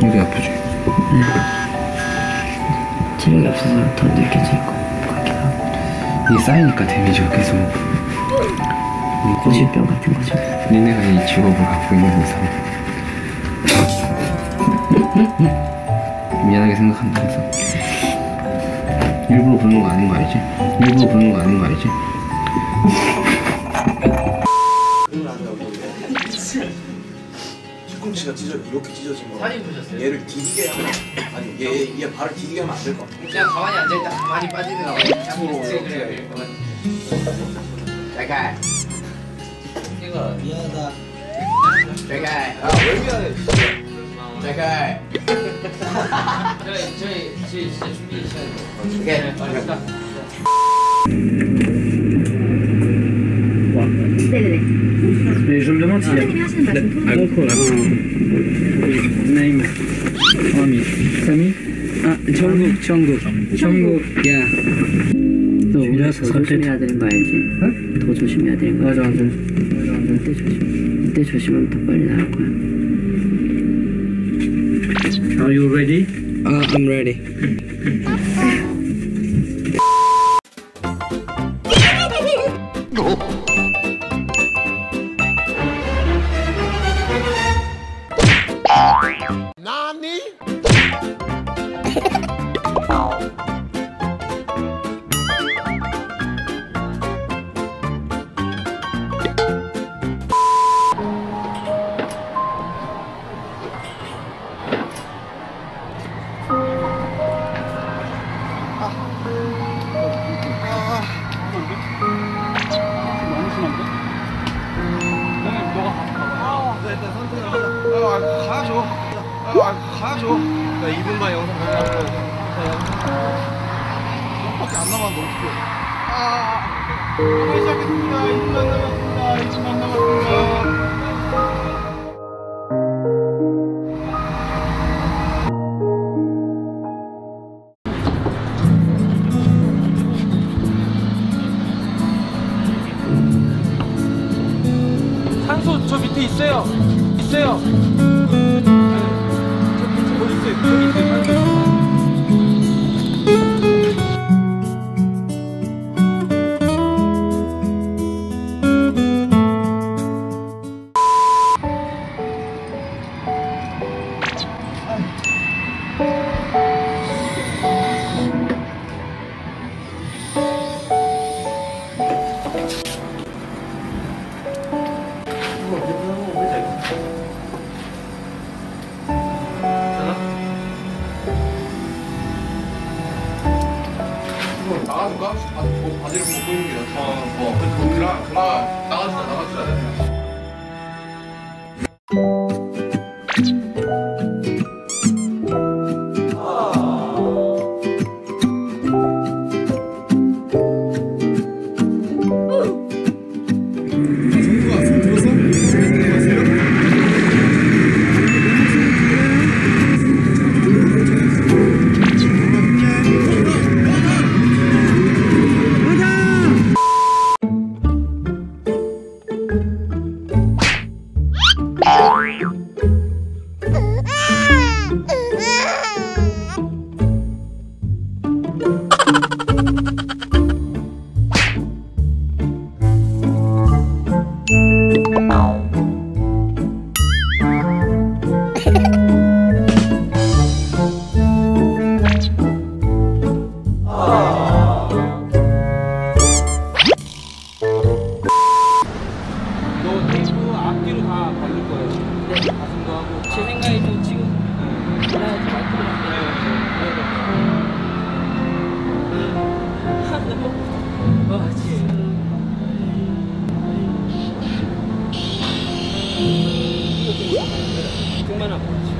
목이 아프지? 네. 체력이 없어서 더 느껴질 것 같기도 하고. 이게 쌓이니까 데미지가 계속. 고질병 같은 거죠. 니네가 이 직업을 갖고 있는 이상. 미안하게 생각한다면서 일부러 그러는 거 아닌 거 알지? 일부러 그러는 거 아닌 거 알지? 뒤꿈치가 찢어 이렇게 찢어진 거. 사진 보셨어요? 얘를 디디게 하면 아니 얘, 얘 발을 디디게 하면 안 될 것 같아. 그냥 가만히 앉아 있다 가만히 빠지더라고 앞으로 그래 그래 잘가 이거 미안하다 잘가 아왜 미안해? 잘가 저희 저희 저희 진짜 준비 시간 오케이. 알겠다. 네네네 좀 demande s'il 선생님이 하시는 말씀 alcool, Name, Ami, Sami? 아, 정국, 정국, 정국, 야. 너 우리가 더 조심해야 되는 거 알지? 더 조심해야 되는 거 맞아, 맞아. 이때 조심 이때 조심하면 더 빨리 나올 거야 Are you ready? Uh, I'm ready. 아 아 시작했습니다. 2분만 남았습니다. 2분만 남았습니다. 산소 저 밑에 있어요. 있어요. 네. 저 밑에 어디 있어요? 저기 있 나가줄까? 아, 뭐 바지를 벗고 있는 게 낫지. 어, 뭐, 그, 그나, 그나, 나가주자, 나가주자. 등만 앞으로